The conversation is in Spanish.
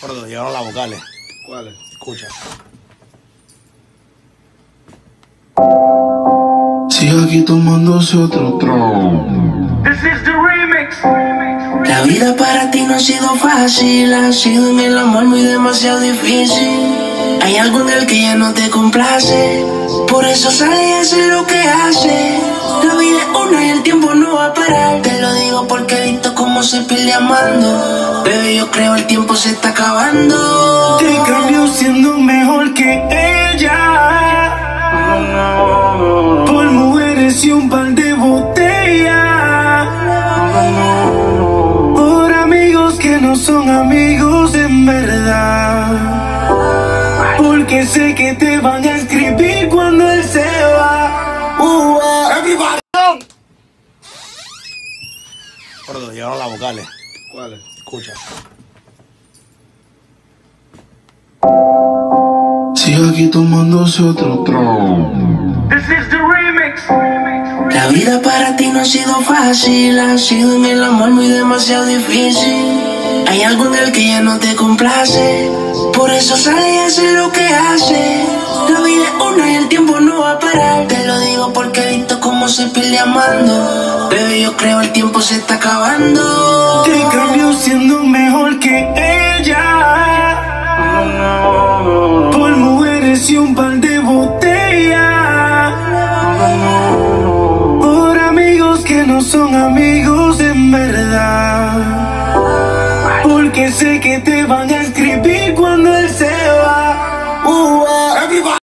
Gordo, llegaron las vocales. ¿Cuáles? Escucha. Sigue aquí tomándose otro trago. La vida para ti no ha sido fácil, ha sido en el amor muy demasiado difícil. Hay algo en el que ya no te complace, por eso sale y hace lo que hace. La vida es una y el tiempo no va a parar. Te lo digo porque he visto cómo se amando. Bebé, yo creo el tiempo se está acabando. Te cambio siendo mejor que ella. Por mujeres y un par de botellas. Por amigos que no son amigos en verdad. Porque sé que te van a escribir Gordo, llegaron las vocales. ¿Cuáles? Escucha. Sigue aquí tomándose otro trago. La vida para ti no ha sido fácil, ha sido en el amor muy demasiado difícil. Hay algo en el que ya no te complace, por eso sale y hace lo que hace. La vida es una y el cómo se pierde amando. Bebé, yo creo el tiempo se está acabando. Te cambio siendo mejor que ella. Por mujeres y un par de botellas. Por amigos que no son amigos en verdad. Porque sé que te van a